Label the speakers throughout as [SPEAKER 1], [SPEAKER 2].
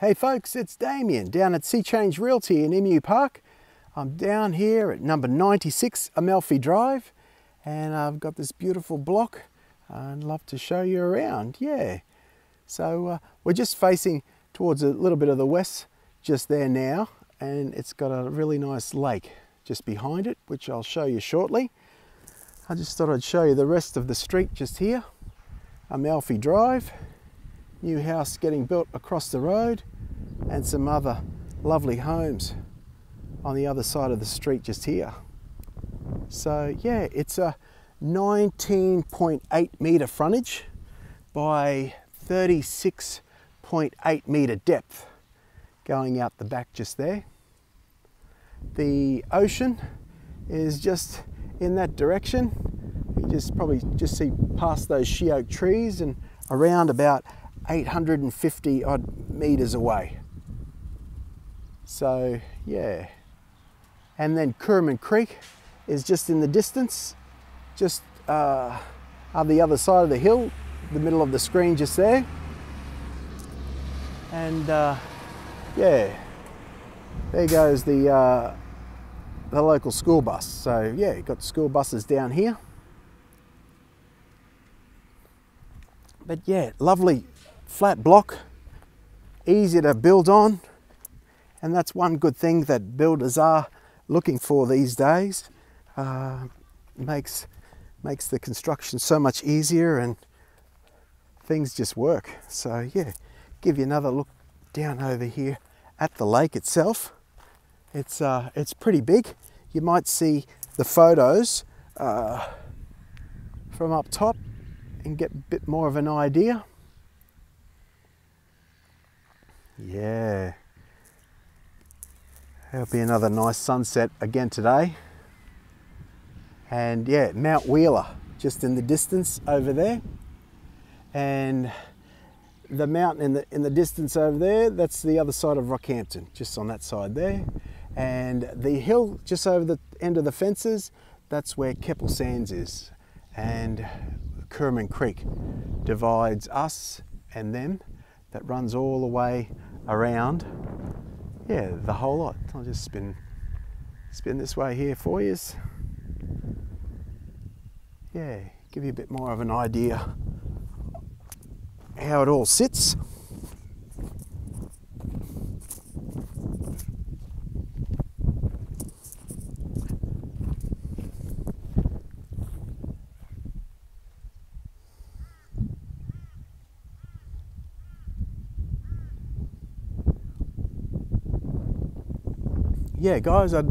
[SPEAKER 1] Hey folks, it's Damien down at Sea Change Realty in Emu Park. I'm down here at number 96 Amalfi Drive and I've got this beautiful block. I'd love to show you around, yeah. So uh, we're just facing towards a little bit of the west just there now and it's got a really nice lake just behind it, which I'll show you shortly. I just thought I'd show you the rest of the street just here. Amalfi Drive, new house getting built across the road and some other lovely homes on the other side of the street just here. So yeah, it's a 19.8 metre frontage by 36.8 metre depth going out the back just there. The ocean is just in that direction. You just probably just see past those she oak trees and around about 850 odd meters away. So yeah. And then Coorooman Creek is just in the distance, just uh, on the other side of the hill, the middle of the screen just there. And uh, yeah, there goes the, uh, the local school bus. So yeah, got school buses down here. But yeah, lovely flat block, easy to build on, and that's one good thing that builders are looking for these days. Uh, makes, makes the construction so much easier and things just work. So yeah, give you another look down over here at the lake itself. It's, uh, it's pretty big. You might see the photos uh, from up top and get a bit more of an idea. Yeah. There'll be another nice sunset again today. And yeah, Mount Wheeler, just in the distance over there. And the mountain in the, in the distance over there, that's the other side of Rockhampton, just on that side there. And the hill just over the end of the fences, that's where Keppel Sands is. And Coorooman Creek divides us and them that runs all the way around yeah, the whole lot. I'll just spin, spin this way here for you. Yeah, give you a bit more of an idea how it all sits. Yeah, guys, I'd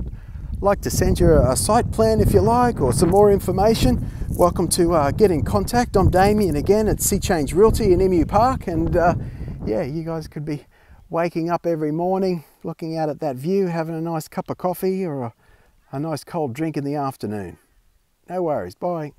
[SPEAKER 1] like to send you a site plan if you like or some more information. Welcome to uh, get in contact. I'm Damien again at Sea Change Realty in Emu Park, and uh, yeah, you guys could be waking up every morning, looking out at that view, having a nice cup of coffee or a, a nice cold drink in the afternoon. No worries. Bye.